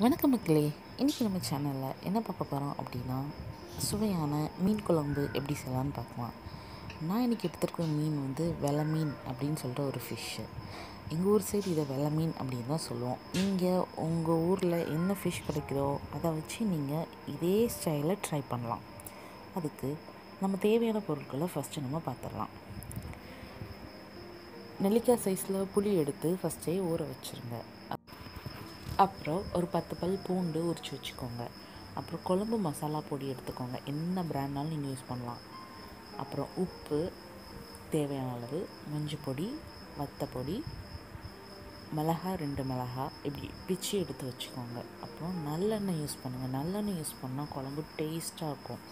வணக்கம் மக்களே. இன்றைக்கி நம்ம சேனலில் என்ன பார்க்க போகிறோம் அப்படின்னா சுவையான மீன் குழம்பு எப்படி செய்யலாம்னு பார்க்கலாம். நான் இன்றைக்கி எடுத்துருக்கிற மீன் வந்து வெலை மீன் அப்படின்னு சொல்கிற ஒரு ஃபிஷ்ஷு எங்கள் ஊர் சைடு இதை வெலை மீன் அப்படின்னு தான் சொல்லுவோம். நீங்கள் உங்கள் ஊரில் என்ன ஃபிஷ் கிடைக்குதோ அதை வச்சு நீங்கள் இதே ஸ்டைலில் ட்ரை பண்ணலாம். அதுக்கு நம்ம தேவையான பொருட்களை ஃபஸ்ட்டு நம்ம பார்த்துடலாம். நெல்லிக்காய் சைஸில் புளி எடுத்து ஃபஸ்ட்டே ஊற வச்சுருங்க. அப்புறம் ஒரு பத்து பல் பூண்டு உரித்து வச்சுக்கோங்க. அப்புறம் குழம்பு மசாலா பொடி எடுத்துக்கோங்க. என்ன பிராண்ட்னாலும் நீங்கள் யூஸ் பண்ணலாம். அப்புறம் உப்பு தேவையான அளவு மஞ்சள் பொடி வத்தப்பொடி மிளகா ரெண்டு மிளகா இப்படி பிச்சு எடுத்து வச்சுக்கோங்க. அப்புறம் நல்லெண்ணெய் யூஸ் பண்ணுங்கள் நல்லெண்ணெய் யூஸ் பண்ணால் குழம்பு டேஸ்ட்டாக இருக்கும்.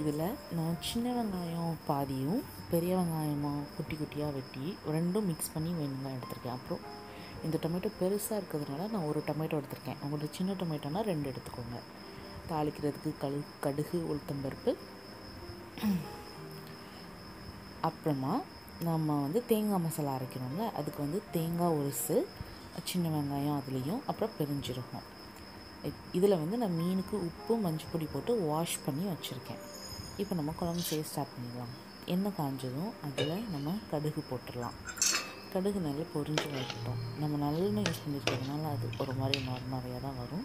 இதில் நான் சின்ன வெங்காயம் பாதியும் பெரிய வெங்காயமாக குட்டி குட்டியாக வெட்டி ரெண்டும் மிக்ஸ் பண்ணி வெங்காயம் எடுத்திருக்கேன் அப்புறம் இந்த டொமேட்டோ பெருசாக இருக்கிறதுனால நான் ஒரு டொமேட்டோ எடுத்திருக்கேன். உங்கள்கிட்ட சின்ன டொமேட்டோனா ரெண்டு எடுத்துக்கோங்க. தாளிக்கிறதுக்கு கழு கடுகு உளுத்தம்பருப்பு. அப்புறமா நம்ம வந்து தேங்காய் மசாலா அரைக்கணும்ல. அதுக்கு வந்து தேங்காய் உரிசு சின்ன வெங்காயம் அதுலேயும் அப்புறம் பெருஞ்சீரகம். இதில் வந்து நான் மீனுக்கு உப்பு மஞ்சள் பொடி போட்டு வாஷ் பண்ணி வச்சுருக்கேன். இப்போ நம்ம குழம்பு செய்ய ஸ்டார்ட் பண்ணிடலாம். எண்ணெய் காஞ்சதும் அதில் நம்ம கடுகு போட்டுடலாம். கடுகு நல்லா பொரிஞ்சு வரட்டும். நம்ம நல்லெண்ணெய் யூஸ் பண்ணியிருக்கிறதுனால அது ஒரு மாதிரி நார்மலாக தான் வரும்.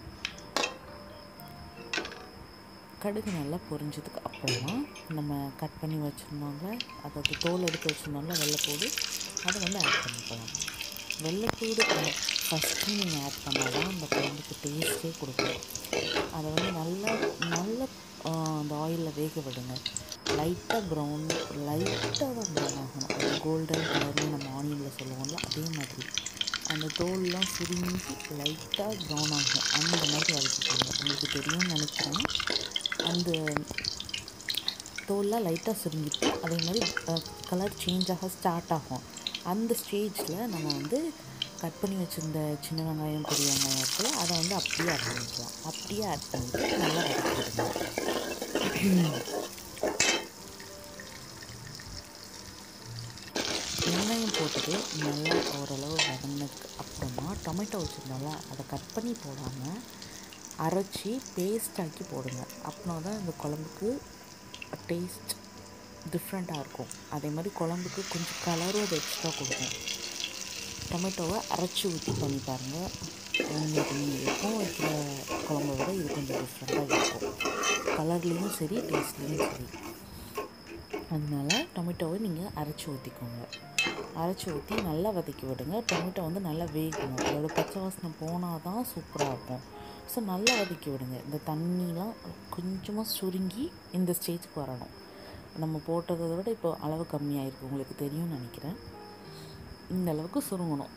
கடுகு நல்லா பொரிஞ்சதுக்கு அப்புறமா நம்ம கட் பண்ணி வச்சுருந்தோம்ல அதாவது தோல் எடுத்து வச்சுருந்தோம்ல வெள்ளைப்பூடு அதை வந்து ஆட் பண்ணிக்கலாம். வெள்ளைப்பூடு ஃபஸ்ட்டு நீங்கள் ஆட் பண்ணால் தான் அந்த குழம்புக்கு டேஸ்ட்டே கொடுக்கும். அதை வந்து நல்லா நல்ல அந்த ஆயிலில் வேக விடுங்க. லைட்டாக ப்ரௌன் லைட்டாக தான் ப்ரௌன் ஆகணும் கோல்டன் கலர் நம்ம சொல்லுவோம்ல அதே மாதிரி. அந்த தோல்லாம் சுருங்கி லைட்டாக ப்ரௌன் ஆகும். அந்த மாதிரி வதக்கிக்கோங்க உங்களுக்கு தெரியும்னு நினைக்கிறேன். அந்த தோல்லாம் லைட்டாக சுருங்கிட்டு அதே மாதிரி கலர் சேஞ்ச் ஆக ஸ்டார்ட் ஆகும். அந்த ஸ்டேஜில் நம்ம வந்து கட் பண்ணி வச்சுருந்த சின்ன வெங்காயம் பெரிய வெங்காயம் இருக்குல்ல அதை வந்து அப்படியே ஆட் பண்ணிக்கலாம். அப்படியே ஆட் பண்ணிட்டு நல்லா வதக்கிடுங்க. போட்டுட்டு நல்லா ஓரளவு வதங்கினதுக்கு அப்புறமா டொமேட்டோ வச்சுருந்தால அதை கட் பண்ணி போடாமல் அரைச்சி பேஸ்ட் ஆக்கி போடுங்க. அப்படின்னா தான் இந்த குழம்புக்கு டேஸ்ட் டிஃப்ரெண்ட்டாக இருக்கும். அதே மாதிரி குழம்புக்கு கொஞ்சம் கலரும் அது எக்ஸ்ட்ரா கொடுக்கும். டொமேட்டோவை அரைச்சி ஊற்றி பண்ணி பாருங்கள் உங்களுக்கு நீங்கள் எப்பவும் வைக்கிற குழம்பை விட இது கொஞ்சம் டிஃப்ரெண்ட்டாக இருக்கும். கலர்லேயும் சரி டேஸ்ட்லேயும் சரி. அதனால டொமேட்டோவை நீங்கள் அரைச்சி ஊற்றிக்கோங்க அரைச்சி ஊற்றி நல்லா வதக்கி விடுங்க. டொமேட்டோ வந்து நல்லா வேகணும். அதோட பச்சை வாசனை போனால் தான் சூப்பராக இருக்கும். ஸோ நல்லா வதக்கி விடுங்க. இந்த தண்ணிலாம் கொஞ்சமாக சுருங்கி இந்த ஸ்டேஜுக்கு வரணும். நம்ம போட்டதை விட இப்போ அளவு கம்மியாயிருக்கு. உங்களுக்கு தெரியும்னு நினைக்கிறேன். இந்த அளவுக்கு சுருங்கணும்.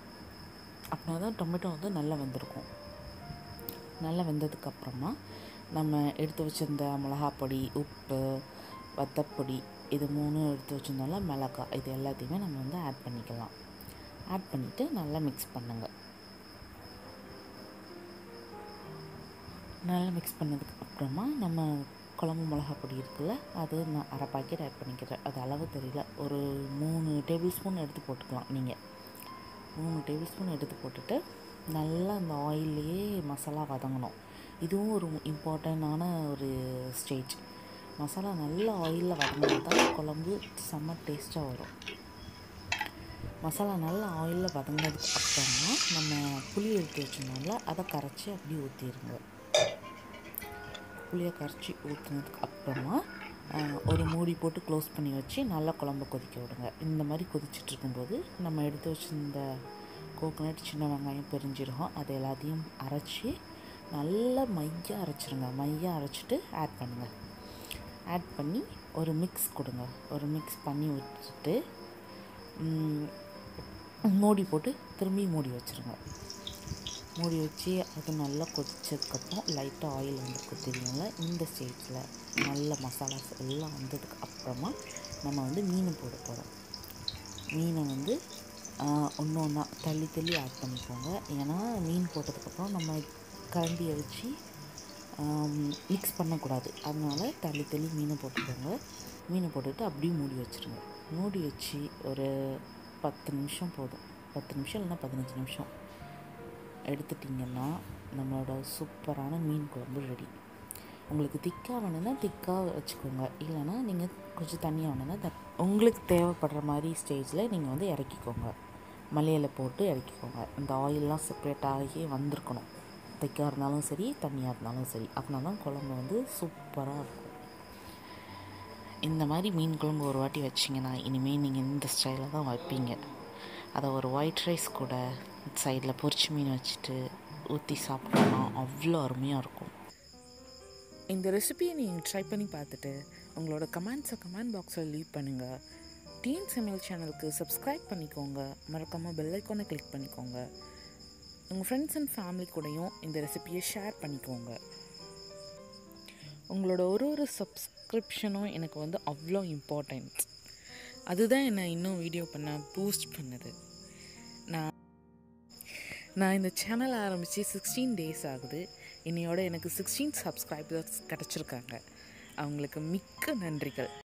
அப்படின்னா தான் டொமேட்டோ வந்து நல்லா வெந்திருக்கும். நல்லா வெந்ததுக்கப்புறமா நம்ம எடுத்து வச்சுருந்த மிளகாப்பொடி உப்பு வத்தப்பொடி இது மூணு எடுத்து வச்சுருந்தோம்ல மிளகாய் இது எல்லாத்தையுமே நம்ம வந்து ஆட் பண்ணிக்கலாம். ஆட் பண்ணிவிட்டு நல்லா மிக்ஸ் பண்ணுங்கள் நல்லா மிக்ஸ் பண்ணதுக்கு அப்புறமா நம்ம குழம்பு மிளகா பொடி இருக்குல்ல அது நான் அரை பாக்கெட் ஆட் பண்ணிக்கிறேன். அது அளவு தெரியல. ஒரு மூணு டேபிள் ஸ்பூன் எடுத்து போட்டுக்கலாம் நீங்கள் மூணு டேபிள் ஸ்பூன் எடுத்து போட்டுட்டு நல்லா அந்த ஆயிலே மசாலா வதங்கணும். இதுவும் ஒரு இம்பார்ட்டண்டான ஒரு ஸ்டேஜ் மசாலா நல்லா ஆயிலில் வதங்கினா தான் குழம்பு செம்ம டேஸ்ட்டாக வரும். மசாலா நல்லா ஆயிலில் வதங்கினதுக்கு அப்புறமா நம்ம புளி எடுத்து வச்சுருந்தோம்ல அதை கரைச்சி அப்படியே ஊற்றிடுங்க புளியை கரைச்சி ஊற்றினதுக்கு அப்புறமா ஒரு மூடி போட்டு க்ளோஸ் பண்ணி வச்சு நல்லா குழம்பு கொதிக்க விடுங்க. இந்த மாதிரி கொதிச்சுட்டு இருக்கும்போது நம்ம எடுத்து வச்சுருந்த கோகோனட் சின்ன வெங்காயம் பெருஞ்சிருக்கோம். அது எல்லாத்தையும் அரைச்சி நல்லா மையாக அரைச்சிருங்க. மையாக அரைச்சிட்டு ஆட் பண்ணுங்கள் ஆட் பண்ணி ஒரு மிக்ஸ் கொடுங்க. ஒரு மிக்ஸ் பண்ணி வச்சுட்டு மூடி போட்டு திரும்பி மூடி வச்சுருங்க. மூடி வச்சு அது நல்லா கொதிச்சதுக்கப்புறம் லைட்டாக ஆயில் வந்துருக்கு தெரியுங்கள இந்த ஸ்டேஜில் நல்ல மசாலாஸ் எல்லாம் வந்ததுக்கு அப்புறமா நம்ம வந்து மீன் போட போகிறோம் மீனை வந்து ஒன்று ஒன்றா தள்ளி தள்ளி ஆட் பண்ணிக்கோங்க. ஏன்னா மீன் போட்டதுக்கப்புறம் நம்ம கரண்டியை வச்சு மிக்ஸ் பண்ணக்கூடாது. அதனால் தள்ளி தள்ளி மீனை போட்டுக்கோங்க. மீனை போட்டுட்டு அப்படியே மூடி வச்சுருங்க. மூடி வச்சு ஒரு பத்து நிமிஷம் போதும். பத்து நிமிஷம் இல்லைன்னா பதினஞ்சு நிமிஷம். எடுத்துட்டிங்கன்னா நம்மளோட சூப்பரான மீன் குழம்பு ரெடி உங்களுக்கு திக்காக வேணும்னா திக்காக வச்சுக்கோங்க. இல்லைன்னா நீங்கள் கொஞ்சம் தண்ணியாக வேணும்னா த உங்களுக்கு தேவைப்படுற மாதிரி ஸ்டேஜில் நீங்கள் வந்து இறக்கிக்கோங்க. மலையில் போட்டு இறக்கிக்கோங்க. இந்த ஆயிலெலாம் செப்ரேட் ஆகி வந்திருக்கணும். திக்காக இருந்தாலும் சரி தண்ணியாக இருந்தாலும் சரி அப்படின்னா தான் குழம்பு வந்து சூப்பராக இருக்கும். இந்த மாதிரி மீன் குழம்பு ஒரு வாட்டி வச்சிங்கன்னா இனிமேல் நீங்கள் இந்த ஸ்டைலில் தான் வைப்பீங்க. அதை ஒரு ஒயிட் ரைஸ் கூட சைடில் பொரிச்சு மீன் வச்சுட்டு ஊற்றி சாப்பிட்டோம்னா அவ்வளோ அருமையாக இருக்கும். இந்த ரெசிபியை நீங்கள் ட்ரை பண்ணி பார்த்துட்டு உங்களோட கமெண்ட்ஸை கமெண்ட் பாக்ஸில் லீவ் பண்ணுங்கள் டீன் சமையல் சேனலுக்கு சப்ஸ்கிரைப் பண்ணிக்கோங்க. மறக்காமல் பெல் ஐக்கானை கிளிக் பண்ணிக்கோங்க. உங்கள் ஃப்ரெண்ட்ஸ் அண்ட் ஃபேமிலி கூடயும் இந்த ரெசிபியை ஷேர் பண்ணிக்கோங்க. உங்களோட ஒரு ஒரு சப்ஸ்கிரிப்ஷனும் எனக்கு வந்து அவ்வளோ இம்பார்ட்டன்ட் அதுதான் என்னை இன்னும் வீடியோ பண்ண பூஸ்ட் பண்ணுது. நான் நான் இந்த சேனல் ஆரம்பித்து சிக்ஸ்டீன் டேஸ் ஆகுது. என்னையோட எனக்கு சிக்ஸ்டீன் சப்ஸ்கிரைபர்ஸ் கிடச்சிருக்காங்க. அவங்களுக்கு மிக்க நன்றிகள்.